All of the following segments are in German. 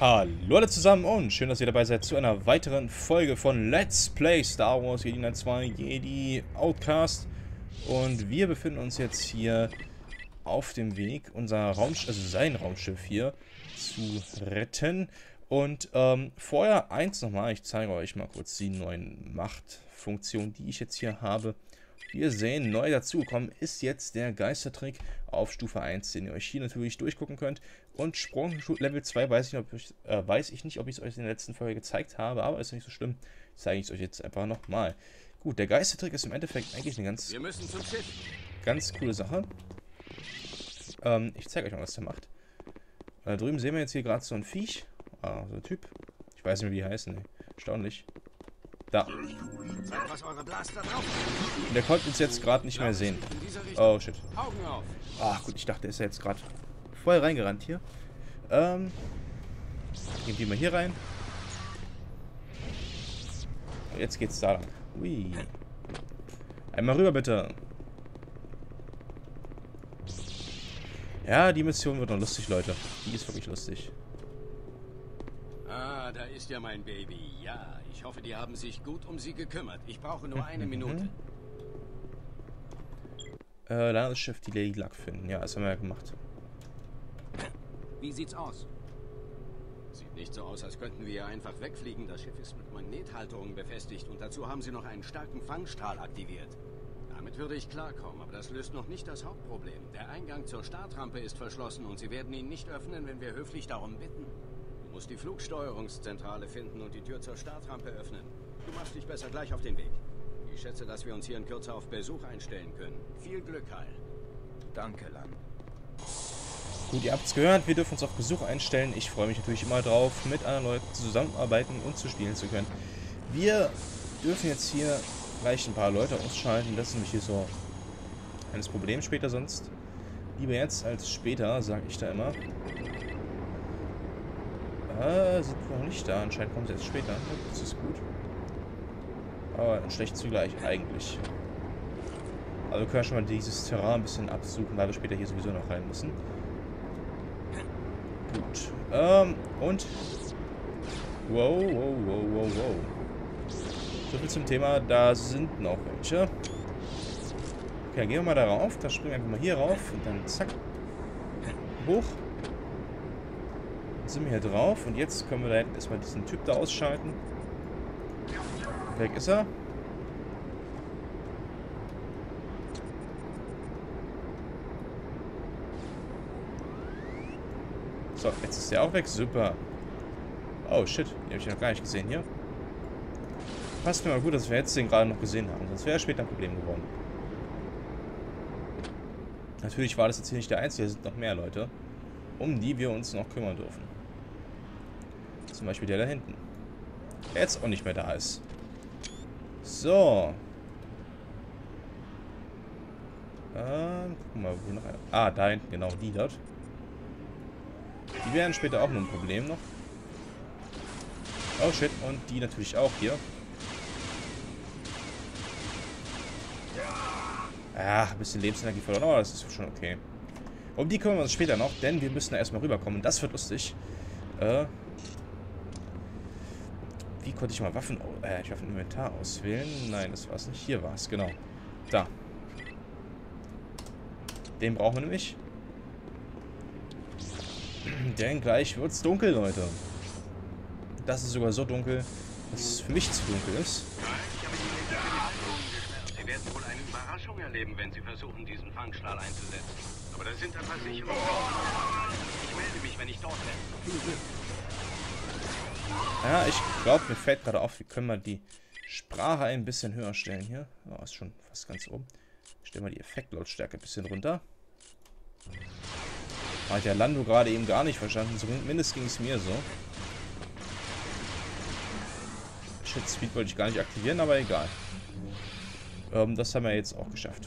Hallo alle zusammen und schön, dass ihr dabei seid zu einer weiteren Folge von Let's Play Star Wars Jedi Knight 2 Jedi Outcast. Und wir befinden uns jetzt hier auf dem Weg, unser Raumschiff, also sein Raumschiff hier, zu retten. Und ähm, vorher eins nochmal, ich zeige euch mal kurz die neuen Machtfunktionen, die ich jetzt hier habe. Wir sehen, neu dazugekommen ist jetzt der Geistertrick auf Stufe 1, den ihr euch hier natürlich durchgucken könnt. Und Sprung Level 2 weiß ich, ob ich, äh, weiß ich nicht, ob ich es euch in der letzten Folge gezeigt habe, aber ist nicht so schlimm. Zeige ich es euch jetzt einfach nochmal. Gut, der Geistertrick ist im Endeffekt eigentlich eine ganz, ganz coole Sache. Ähm, ich zeige euch mal, was der macht. Da drüben sehen wir jetzt hier gerade so ein Viech. Ah, so ein Typ. Ich weiß nicht, wie die heißen. Ey. Erstaunlich. Da. Der konnte uns jetzt gerade nicht mehr sehen. Oh, shit. Ach gut, ich dachte, er ist ja jetzt gerade voll reingerannt hier. Ähm. Gehen wir mal hier rein. Und jetzt geht's da lang. Ui. Einmal rüber, bitte. Ja, die Mission wird noch lustig, Leute. Die ist wirklich lustig. Ah, da ist ja mein Baby. Ja, ich hoffe, die haben sich gut um sie gekümmert. Ich brauche nur eine Mhm. Minute. Äh, Landesschiff, die Lady Luck finden. Ja, das haben wir ja gemacht. Wie sieht's aus? Sieht nicht so aus, als könnten wir ja einfach wegfliegen. Das Schiff ist mit Magnethalterungen befestigt und dazu haben sie noch einen starken Fangstrahl aktiviert. Damit würde ich klarkommen, aber das löst noch nicht das Hauptproblem. Der Eingang zur Startrampe ist verschlossen und sie werden ihn nicht öffnen, wenn wir höflich darum bitten. Musst die Flugsteuerungszentrale finden und die Tür zur Startrampe öffnen. Du machst dich besser gleich auf den Weg. Ich schätze, dass wir uns hier in Kürze auf Besuch einstellen können. Viel Glück, Heil. Danke, Lan. Gut, ihr habt es gehört, wir dürfen uns auf Besuch einstellen. Ich freue mich natürlich immer drauf, mit anderen Leuten zusammenarbeiten und zu spielen zu können. Wir dürfen jetzt hier gleich ein paar Leute ausschalten. Das ist nämlich hier so ein Problem später sonst. Lieber jetzt als später, sage ich da immer. Ah, sind noch nicht da. Anscheinend kommen sie jetzt später. Das ist gut. Aber schlecht zugleich, eigentlich. Aber wir können schon mal dieses Terrain ein bisschen absuchen, weil wir später hier sowieso noch rein müssen. Gut. Ähm, und. Wow, wow, wow, wow, wow. So viel zum Thema, da sind noch welche. Okay, gehen wir mal darauf. Da springen wir einfach mal hier rauf und dann zack. Hoch. Sind wir hier drauf und jetzt können wir da hinten erstmal diesen Typ da ausschalten. Weg ist er. So, jetzt ist der auch weg. Super. Oh, shit. Den habe ich noch gar nicht gesehen hier. Passt mir mal gut, dass wir jetzt den gerade noch gesehen haben. Sonst wäre er später ein Problem geworden. Natürlich war das jetzt hier nicht der einzige. Es sind noch mehr Leute, um die wir uns noch kümmern dürfen. Zum Beispiel der da hinten. Der jetzt auch nicht mehr da ist. So. Ähm, wir mal, wo noch einer... Ah, da hinten, genau, die dort. Die werden später auch nur ein Problem noch. Oh shit, und die natürlich auch hier. Ja, ein bisschen Lebensenergie verloren, aber das ist schon okay. Um die kümmern wir uns später noch, denn wir müssen da erstmal rüberkommen. Das wird lustig. Äh, wie konnte ich mal Waffen, äh, ich Waffen Inventar auswählen? Nein, das war es nicht. Hier war es, genau. Da. Den brauchen wir nämlich. Denn gleich wird's dunkel, Leute. Das ist sogar so dunkel, dass es für mich zu dunkel ist. Habe Sie werden wohl eine Überraschung erleben, wenn Sie versuchen, diesen Fangstrahl einzusetzen. Aber da sind ein paar Sicherungen. Ich melde mich, wenn ich dort bin. Ja, ich glaube, mir fällt gerade auf, wie können wir die Sprache ein bisschen höher stellen hier. Oh, ist schon fast ganz oben. Stellen wir die Effektlautstärke ein bisschen runter. Hat der Lando gerade eben gar nicht verstanden. Zumindest ging es mir so. Shit, Speed wollte ich gar nicht aktivieren, aber egal. Ähm, das haben wir jetzt auch geschafft.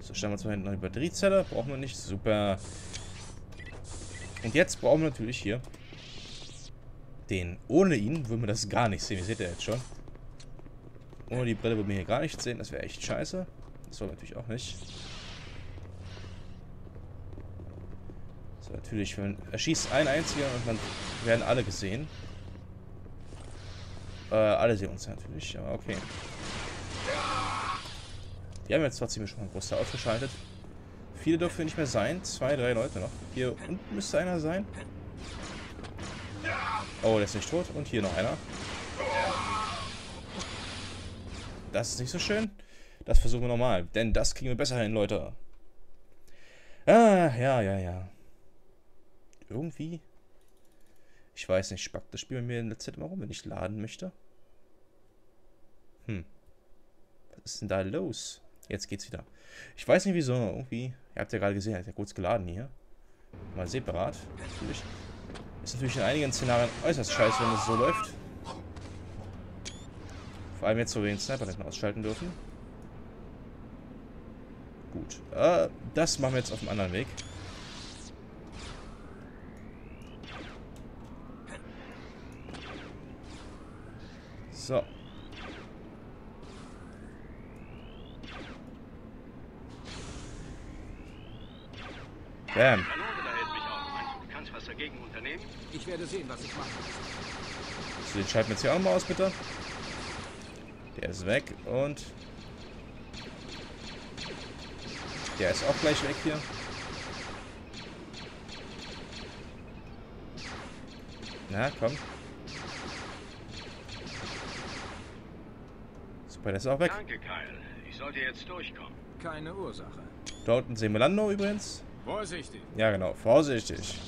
So, stellen wir zwar hinten noch die Batteriezelle. Brauchen wir nicht. Super. Und jetzt brauchen wir natürlich hier den. Ohne ihn würden wir das gar nicht sehen. Ihr seht ja jetzt schon. Ohne die Brille würden wir hier gar nicht sehen. Das wäre echt scheiße. Das wollen wir natürlich auch nicht. So, natürlich, wenn, er schießt ein einziger und dann werden alle gesehen. Äh, alle sehen uns natürlich, aber okay. Die haben jetzt trotzdem schon mal Großteil ausgeschaltet. Viele dürfen nicht mehr sein. Zwei, drei Leute noch. Hier unten müsste einer sein. Oh, der ist nicht tot. Und hier noch einer. Das ist nicht so schön. Das versuchen wir nochmal. Denn das kriegen wir besser hin, Leute. Ah, ja, ja, ja. Irgendwie. Ich weiß nicht, spackt das Spiel mir in der Zeit immer rum, wenn ich laden möchte. Hm. Was ist denn da los? Jetzt geht's wieder. Ich weiß nicht wieso. Irgendwie. Ihr habt ja gerade gesehen, hat ja kurz geladen hier. Mal separat. Natürlich. Ist natürlich in einigen Szenarien äußerst scheiße, wenn es so läuft. Vor allem jetzt, wo wir den Sniper nicht mehr ausschalten dürfen. Gut. Äh, das machen wir jetzt auf dem anderen Weg. So. Bam. Dagegen unternehmen? Ich werde sehen, was ich mache. So, den schalten wir jetzt hier auch mal aus, bitte. Der ist weg und... Der ist auch gleich weg hier. Na, komm. Super, der ist auch weg. Danke, Kyle. Ich sollte jetzt durchkommen. Keine Ursache. Dort unten sehen wir Lando übrigens. Vorsichtig. Ja, genau. Vorsichtig.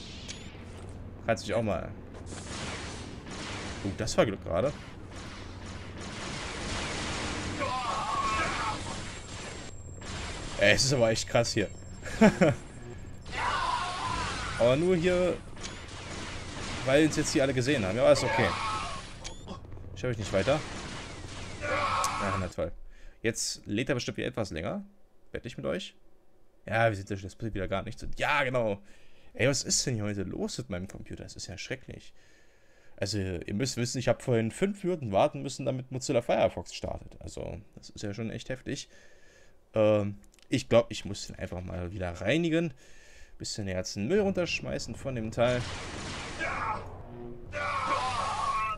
Kannst dich auch mal... Uh, das war Glück gerade. Es ist aber echt krass hier. aber nur hier, weil uns jetzt hier alle gesehen haben. Ja, ist okay. Ich habe ich nicht weiter. Ja, na toll. Jetzt lädt er bestimmt hier etwas länger. Wette ich mit euch. Ja, sieht das? Das passiert wieder gar nichts. Ja, genau. Ey, was ist denn hier heute los mit meinem Computer? Das ist ja schrecklich. Also, ihr müsst wissen, ich habe vorhin fünf Minuten warten müssen, damit Mozilla Firefox startet. Also, das ist ja schon echt heftig. Ähm, ich glaube, ich muss den einfach mal wieder reinigen. Bisschen den Müll runterschmeißen von dem Teil.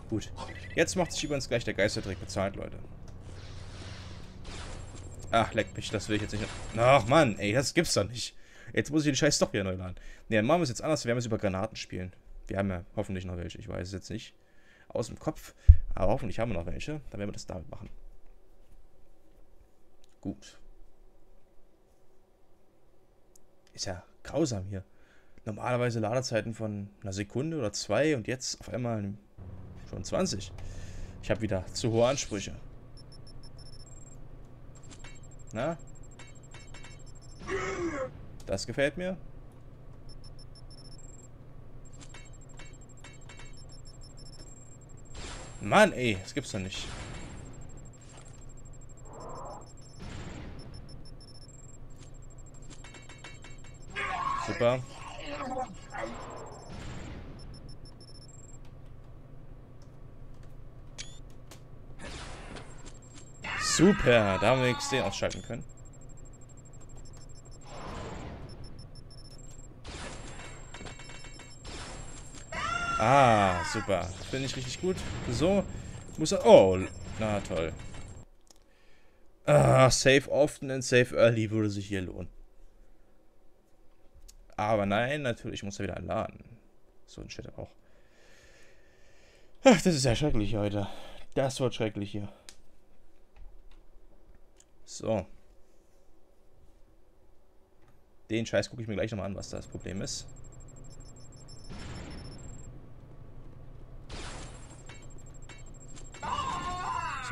Gut. Jetzt macht sich übrigens gleich der Geisterdreck bezahlt, Leute. Ach, leck mich, das will ich jetzt nicht. Ach, Mann, ey, das gibt's doch nicht. Jetzt muss ich den Scheiß doch wieder neu laden. Ne, dann machen wir es jetzt anders. Wir werden es über Granaten spielen. Wir haben ja hoffentlich noch welche. Ich weiß es jetzt nicht aus dem Kopf. Aber hoffentlich haben wir noch welche. Dann werden wir das damit machen. Gut. Ist ja grausam hier. Normalerweise Ladezeiten von einer Sekunde oder zwei und jetzt auf einmal schon 20. Ich habe wieder zu hohe Ansprüche. Na? Das gefällt mir. Mann, ey, das gibt's doch nicht. Super. Super, da haben wir XD ausschalten können. Ah, super. Finde ich richtig gut. So, muss er... Oh, na toll. Ah, save often and save early würde sich hier lohnen. Aber nein, natürlich muss er wieder laden. So ein Shit auch. Ach, das ist ja schrecklich heute. Das wird schrecklich hier. So. Den Scheiß gucke ich mir gleich nochmal an, was das Problem ist.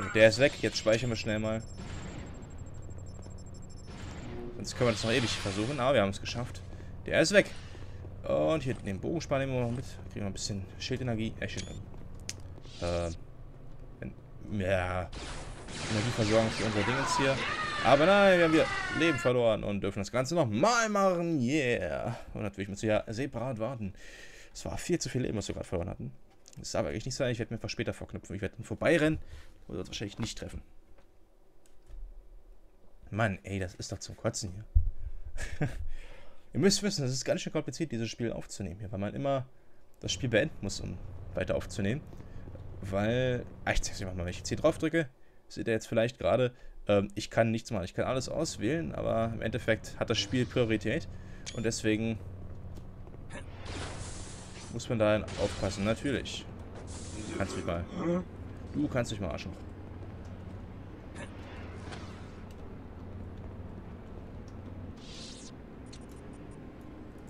So, der ist weg. Jetzt speichern wir schnell mal. Sonst können wir das noch ewig versuchen. Aber wir haben es geschafft. Der ist weg. Und hier den Bogenspann nehmen wir noch mit. Kriegen wir ein bisschen Schildenergie. Äh, Schildenergie. Äh, ja. Energieversorgung für unser Ding jetzt hier. Aber nein, wir haben wieder Leben verloren und dürfen das Ganze nochmal machen. Yeah. Und natürlich müssen wir ja separat warten. Es war viel zu viel Leben, was wir gerade verloren hatten. Das darf eigentlich nicht sein. Ich werde mir einfach später vorknüpfen. Ich werde ihn vorbeirennen oder uns wahrscheinlich nicht treffen. Mann, ey, das ist doch zum Kotzen hier. Ihr müsst wissen, es ist ganz schön kompliziert, dieses Spiel aufzunehmen hier, weil man immer das Spiel beenden muss, um weiter aufzunehmen. Weil, ah, ich zeig's euch mal, wenn ich jetzt hier drauf drücke, seht ihr jetzt vielleicht gerade, ähm, ich kann nichts machen. Ich kann alles auswählen, aber im Endeffekt hat das Spiel Priorität und deswegen muss man da aufpassen, natürlich. Kannst dich mal. Du kannst dich mal Arschloch.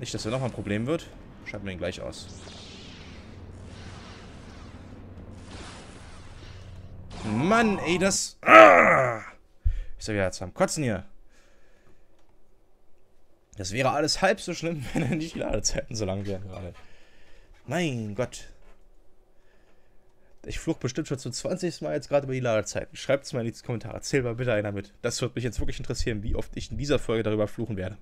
Nicht, dass er noch ein Problem wird. Schalten wir ihn gleich aus. Mann, ey, das... Ah! Ist ja wieder jetzt am Kotzen hier. Das wäre alles halb so schlimm, wenn nicht die Ladezeiten so lang wären gerade. Mein Gott. Ich fluch bestimmt schon zum 20. Mal jetzt gerade über die Ladezeiten. Schreibt es mal in die Kommentare. Erzähl mal bitte einer mit. Das würde mich jetzt wirklich interessieren, wie oft ich in dieser Folge darüber fluchen werde.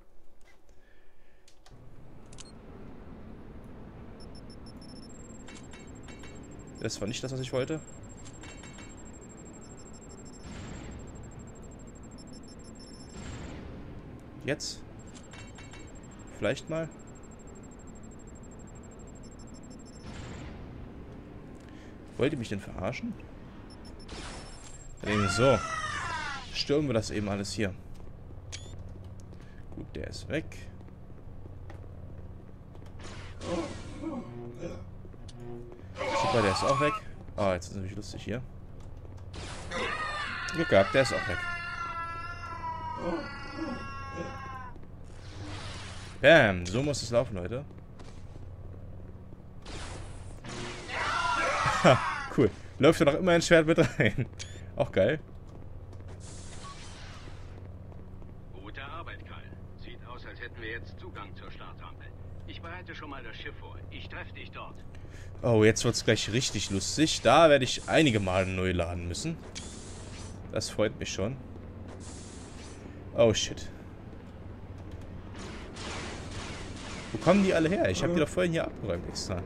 Das war nicht das, was ich wollte. Jetzt? Vielleicht mal? Wollt ihr mich denn verarschen? So. Stürmen wir das eben alles hier. Gut, der ist weg. Super, der ist auch weg. Oh, jetzt ist es natürlich lustig hier. Glück gehabt, der ist auch weg. Bam, so muss es laufen, Leute. Ha, cool. Läuft ja noch immer ein Schwert mit rein. Auch geil. Gute Arbeit, Karl. Sieht aus, als hätten wir jetzt Zugang zur Startrampe. Ich bereite schon mal das Schiff vor. Ich treffe dich dort. Oh, jetzt wird es gleich richtig lustig. Da werde ich einige Male neu laden müssen. Das freut mich schon. Oh, shit. Wo kommen die alle her? Ich habe die doch vorhin hier abgeräumt extra.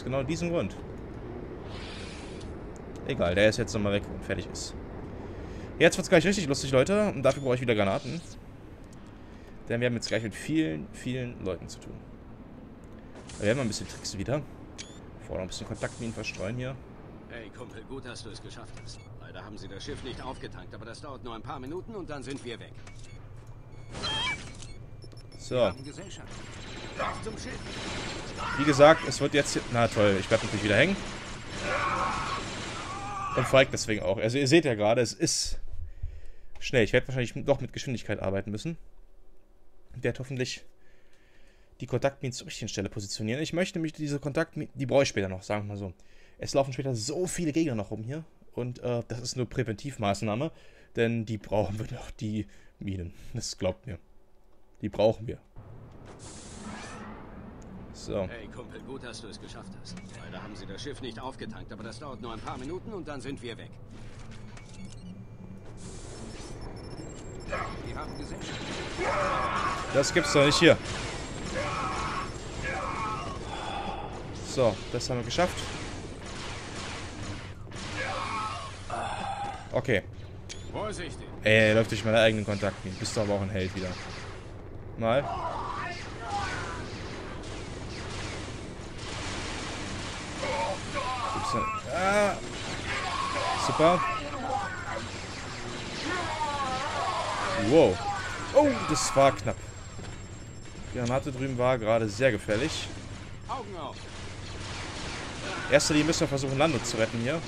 Aus genau diesem Grund. Egal, der ist jetzt nochmal weg und fertig ist. Jetzt wird es gleich richtig lustig, Leute. Und dafür brauche ich wieder Granaten. Denn wir haben jetzt gleich mit vielen, vielen Leuten zu tun. Wir werden mal ein bisschen tricksen wieder. Vorher noch ein bisschen Kontaktminen verstreuen hier. Hey, Kumpel, gut, dass du es geschafft hast. Leider haben sie das Schiff nicht aufgetankt, aber das dauert nur ein paar Minuten und dann sind wir weg. So. Wie gesagt, es wird jetzt... Na toll, ich bleibe natürlich wieder hängen. Und folgt deswegen auch. Also ihr seht ja gerade, es ist schnell. Ich werde wahrscheinlich doch mit Geschwindigkeit arbeiten müssen. Ich werde hoffentlich die Kontaktminen zur richtigen Stelle positionieren. Ich möchte nämlich diese Kontaktminen... Die brauche ich später noch, sagen wir mal so. Es laufen später so viele Gegner noch rum hier. Und äh, das ist nur Präventivmaßnahme. Denn die brauchen wir noch, die Minen. Das glaubt mir. Die brauchen wir. So. Hey Kumpel, gut, dass du es geschafft hast. Leider haben sie das Schiff nicht aufgetankt, aber das dauert nur ein paar Minuten und dann sind wir weg. Die haben Gesellschaft. Das gibt's doch nicht hier. So, das haben wir geschafft. Okay. Vorsichtig. Ey, läuft durch meine eigenen Kontakte. Bist du aber auch ein Held wieder. Mal. Super. Wow. Oh, das war knapp. Die Granate drüben war gerade sehr gefährlich. Augen auf. Erster Linie müssen wir versuchen, Lando zu retten hier.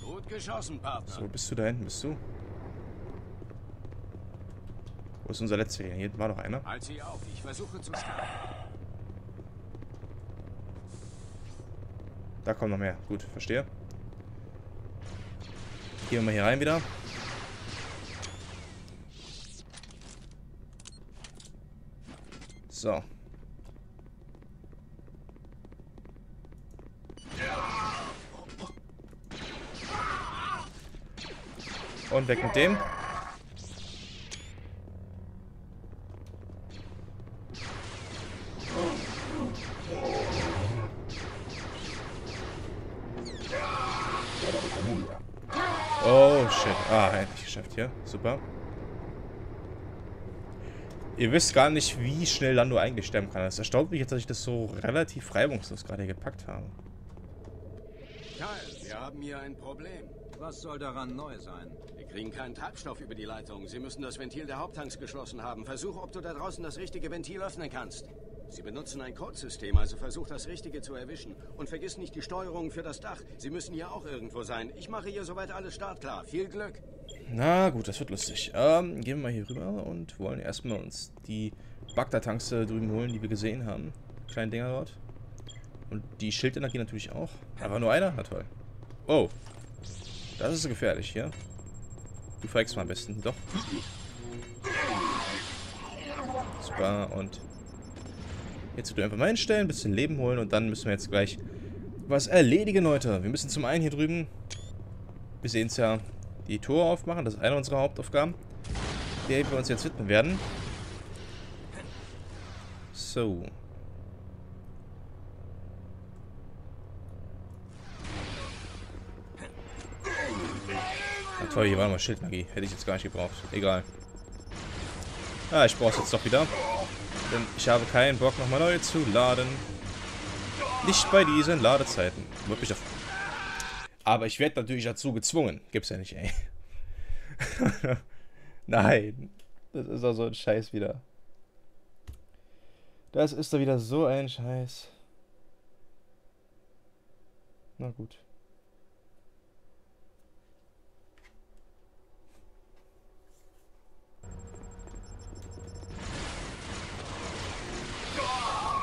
Gut geschossen, Partner. So, bist du da hinten? Bist du? Wo ist unser letzter hier? Hier war noch einer. Halt sie auf. Ich versuche zu starten. Da kommen noch mehr. Gut, verstehe. Gehen wir mal hier rein wieder. So. Und weg mit dem. Shit. Ah, endlich geschafft hier. Super. Ihr wisst gar nicht, wie schnell Lando eigentlich sterben kann. Es erstaunt mich jetzt, dass ich das so relativ reibungslos gerade gepackt habe. Kyle, wir haben hier ein Problem. Was soll daran neu sein? Wir kriegen keinen Treibstoff über die Leitung. Sie müssen das Ventil der Haupttanks geschlossen haben. Versuch, ob du da draußen das richtige Ventil öffnen kannst. Sie benutzen ein Codesystem, also versuch das Richtige zu erwischen. Und vergiss nicht die Steuerung für das Dach. Sie müssen hier auch irgendwo sein. Ich mache hier soweit alles startklar. Viel Glück. Na gut, das wird lustig. Ähm, gehen wir mal hier rüber und wollen erstmal uns die Bagdad-Tanks drüben holen, die wir gesehen haben. Kleine Dinger dort. Und die Schildenergie natürlich auch. Aber nur einer? Na toll. Oh. Das ist gefährlich hier. Du feigst mal am besten. Doch. Super. Und jetzt du einfach mal hinstellen, ein bisschen Leben holen und dann müssen wir jetzt gleich was erledigen, Leute. Wir müssen zum einen hier drüben, wir sehen es ja, die Tore aufmachen. Das ist eine unserer Hauptaufgaben, der wir uns jetzt widmen werden. So. Na toll, hier war nochmal Schildmagie. Hätte ich jetzt gar nicht gebraucht. Egal. Ah, ich brauche es jetzt doch wieder. Denn ich habe keinen Bock, nochmal neu zu laden. Nicht bei diesen Ladezeiten. Wirklich auf. Aber ich werde natürlich dazu gezwungen. Gibt's ja nicht, ey. Nein. Das ist doch so ein Scheiß wieder. Das ist doch wieder so ein Scheiß. Na gut.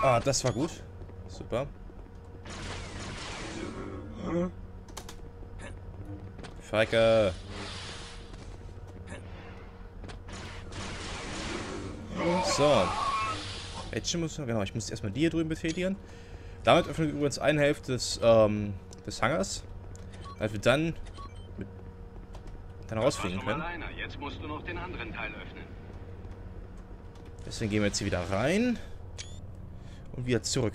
Ah, das war gut. Super. Feike. So. Jetzt muss genau, ich muss erstmal die hier drüben betätigen. Damit öffnen wir übrigens eine Hälfte des, ähm, des Hangars. Weil wir dann mit, dann rausfliegen können. Jetzt musst du noch den anderen Teil öffnen. Deswegen gehen wir jetzt hier wieder rein. Und wieder zurück.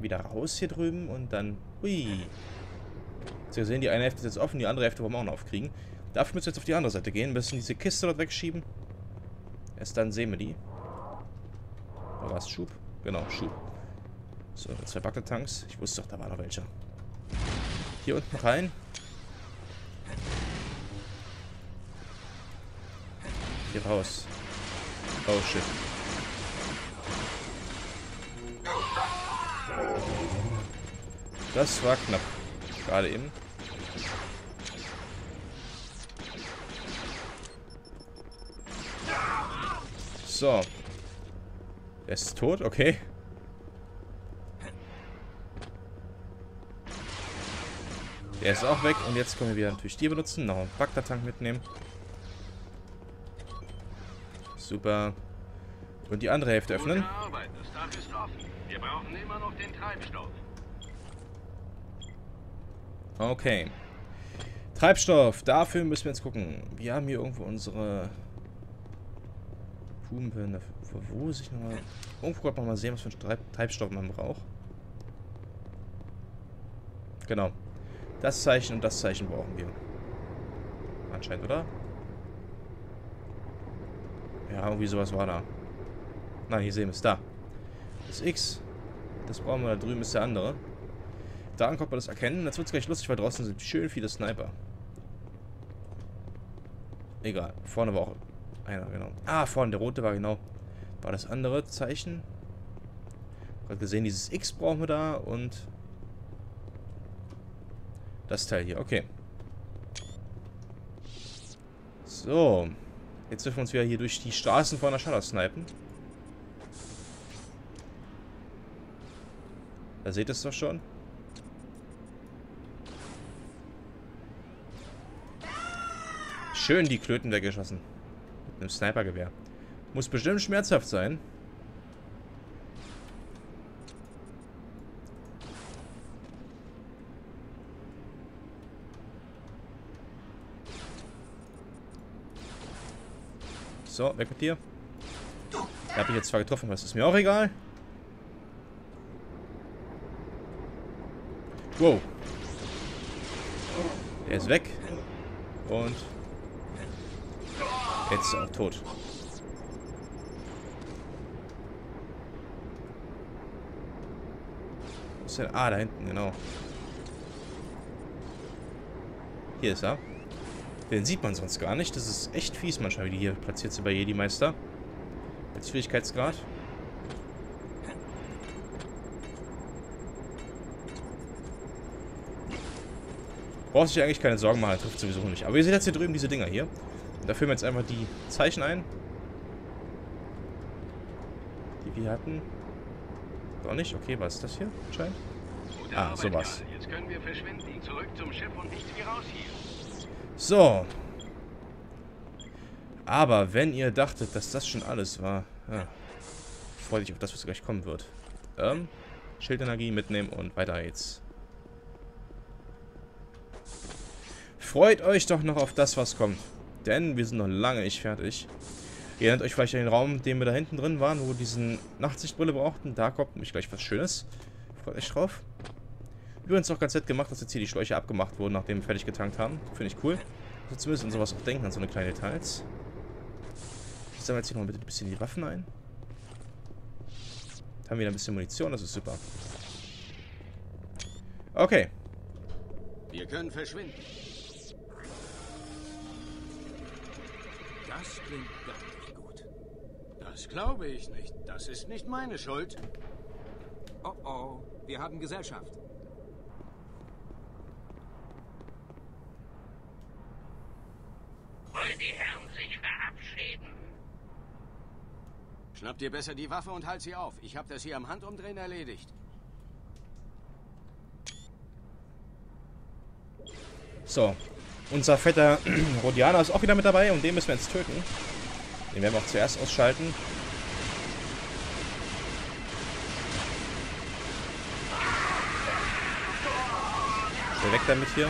Wieder raus hier drüben und dann... Hui. Sie sehen, die eine Hälfte ist jetzt offen, die andere Hälfte wollen wir auch noch aufkriegen. Dafür müssen wir jetzt auf die andere Seite gehen, müssen diese Kiste dort wegschieben. Erst dann sehen wir die. Da war es Schub? Genau, Schub. So, zwei Bagdad-Tanks. Ich wusste doch, da war noch welcher. Hier unten rein. Hier raus. Oh shit. Das war knapp. Gerade eben. So. Er ist tot, okay. Der ist auch weg und jetzt können wir wieder natürlich die benutzen. Noch einen Bagdad-Tank mitnehmen. Super. Und die andere Hälfte öffnen. Das Dach ist offen. Wir brauchen immer noch den Treibstoff. Okay. Treibstoff. Dafür müssen wir jetzt gucken. Wir haben hier irgendwo unsere Pumpe. Wo muss ich nochmal... Irgendwo kann man mal sehen, was für einen Treibstoff man braucht. Genau. Das Zeichen und das Zeichen brauchen wir. Anscheinend, oder? Ja, irgendwie sowas war da. Nein, hier sehen wir es. Da. Das X. Das brauchen wir. Da drüben ist der andere. Daran konnte man das erkennen. Jetzt wird es gleich lustig, weil draußen sind schön viele Sniper. Egal. Vorne war auch einer, genau. Ah, vorne, der rote war genau. War das andere Zeichen. Gerade gesehen, dieses X brauchen wir da und das Teil hier. Okay. So. Jetzt dürfen wir uns wieder hier durch die Straßen von der Shadow snipen. Da seht ihr es doch schon. Schön die Klöten weggeschossen. Mit einem Snipergewehr. Muss bestimmt schmerzhaft sein. So, weg mit dir. Da habe ich jetzt zwar getroffen, aber das ist mir auch egal. Wow. Der ist weg. Und jetzt ist er auch tot. Wo ist der? Ah, da hinten, genau. Hier ist er. Den sieht man sonst gar nicht. Das ist echt fies manchmal, wie die hier platziert sind bei Jedi-Meister. Als Schwierigkeitsgrad. Brauchst du dir eigentlich keine Sorgen machen, trifft sowieso nicht. Aber ihr seht jetzt hier drüben diese Dinger hier. Da führen wir jetzt einfach die Zeichen ein. Die wir hatten. Doch nicht? Okay, was ist das hier anscheinend? Ah, sowas. Jetzt können wir verschwinden. Zurück zum Schiff und nicht wie raus hier. So. Aber wenn ihr dachtet, dass das schon alles war, ja, freut euch auf das, was gleich kommen wird. Ähm, Schildenergie mitnehmen und weiter geht's. Freut euch doch noch auf das, was kommt. Denn wir sind noch lange nicht fertig. Ihr erinnert euch vielleicht an den Raum, den wir da hinten drin waren, wo wir diesen Nachtsichtbrille brauchten. Da kommt nämlich gleich was Schönes. Freut euch drauf. Übrigens auch ganz nett gemacht, dass jetzt hier die Schläuche abgemacht wurden, nachdem wir fertig getankt haben. Finde ich cool. Also zumindest an sowas auch denken, an so eine kleine Details. Ich sammle jetzt hier noch ein bisschen die Waffen ein. Jetzt haben wir wieder ein bisschen Munition, das ist super. Okay. Wir können verschwinden. Das klingt gar nicht gut. Das glaube ich nicht. Das ist nicht meine Schuld. Oh oh, wir haben Gesellschaft. Wollen die Herren sich verabschieden? Schnapp dir besser die Waffe und halt sie auf. Ich habe das hier am Handumdrehen erledigt. So, unser fetter Rodianer ist auch wieder mit dabei und den müssen wir jetzt töten. Den werden wir auch zuerst ausschalten. Schnell weg damit hier.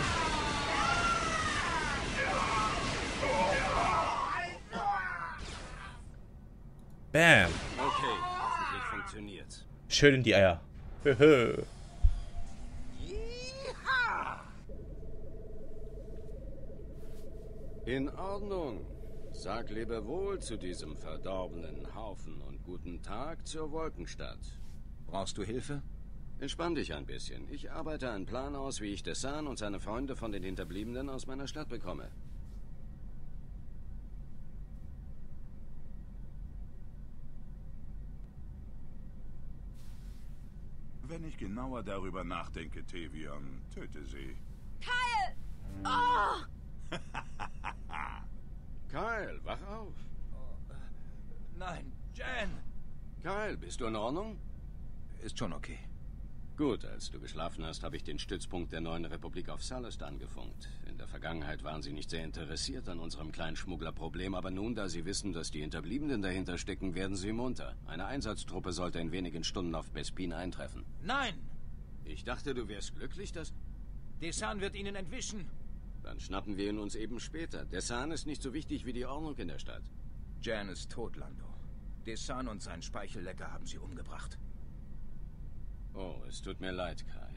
Bam. Okay, hoffentlich funktioniert's. Schön in die Eier. Höhö. In Ordnung. Sag Lebewohl zu diesem verdorbenen Haufen und guten Tag zur Wolkenstadt. Brauchst du Hilfe? Entspann dich ein bisschen. Ich arbeite einen Plan aus, wie ich Desan und seine Freunde von den Hinterbliebenen aus meiner Stadt bekomme. Wenn ich genauer darüber nachdenke, Tevion, töte sie. Kyle! Oh! Kyle, wach auf. Nein, Jan! Kyle, bist du in Ordnung? Ist schon okay. Gut, als du geschlafen hast, habe ich den Stützpunkt der neuen Republik auf Salest angefunkt. In der Vergangenheit waren sie nicht sehr interessiert an unserem kleinen Schmugglerproblem, aber nun, da sie wissen, dass die Hinterbliebenen dahinter stecken, werden sie munter. Eine Einsatztruppe sollte in wenigen Stunden auf Bespin eintreffen. Nein! Ich dachte, du wärst glücklich, dass... Desan wird ihnen entwischen. Dann schnappen wir ihn uns eben später. Der Sahn ist nicht so wichtig wie die Ordnung in der Stadt. Jan ist tot, Lando. Desan und sein Speichellecker haben sie umgebracht. Oh, es tut mir leid, Kyle.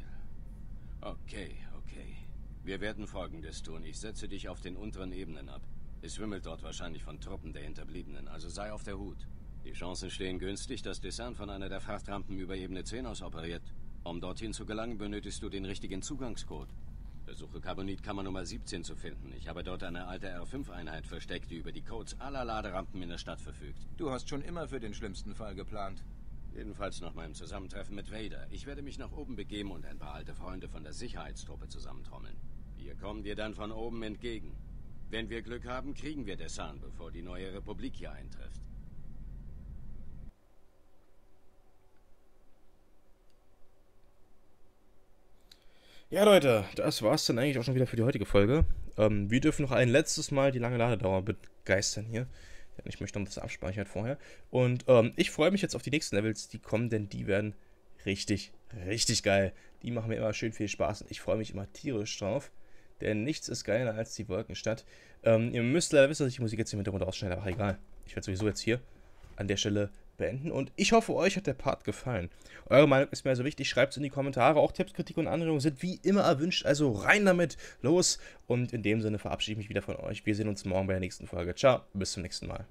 Okay, okay. Wir werden Folgendes tun. Ich setze dich auf den unteren Ebenen ab. Es wimmelt dort wahrscheinlich von Truppen der Hinterbliebenen, also sei auf der Hut. Die Chancen stehen günstig, dass Desan von einer der Frachtrampen über Ebene 10 aus operiert. Um dorthin zu gelangen, benötigst du den richtigen Zugangscode. Versuche Carbonitkammer Nummer 17 zu finden. Ich habe dort eine alte R5-Einheit versteckt, die über die Codes aller Laderampen in der Stadt verfügt. Du hast schon immer für den schlimmsten Fall geplant. Jedenfalls nach meinem Zusammentreffen mit Vader. Ich werde mich nach oben begeben und ein paar alte Freunde von der Sicherheitstruppe zusammentrommeln. Wir kommen dir dann von oben entgegen. Wenn wir Glück haben, kriegen wir Desan, bevor die neue Republik hier eintrifft. Ja, Leute, das war's dann eigentlich auch schon wieder für die heutige Folge. Ähm, wir dürfen noch ein letztes Mal die lange Ladedauer begeistern hier. Denn ich möchte noch das abspeichern vorher. Und ähm, ich freue mich jetzt auf die nächsten Levels, die kommen, denn die werden richtig, richtig geil. Die machen mir immer schön viel Spaß und ich freue mich immer tierisch drauf. Denn nichts ist geiler als die Wolkenstadt. Ähm, ihr müsst leider wissen, dass ich die Musik jetzt im Hintergrund ausschneide, aber egal. Ich werde sowieso jetzt hier an der Stelle beenden. Und ich hoffe, euch hat der Part gefallen. Eure Meinung ist mir so wichtig. Schreibt es in die Kommentare. Auch Tipps, Kritik und Anregungen sind wie immer erwünscht. Also rein damit. Los. Und in dem Sinne verabschiede ich mich wieder von euch. Wir sehen uns morgen bei der nächsten Folge. Ciao. Bis zum nächsten Mal.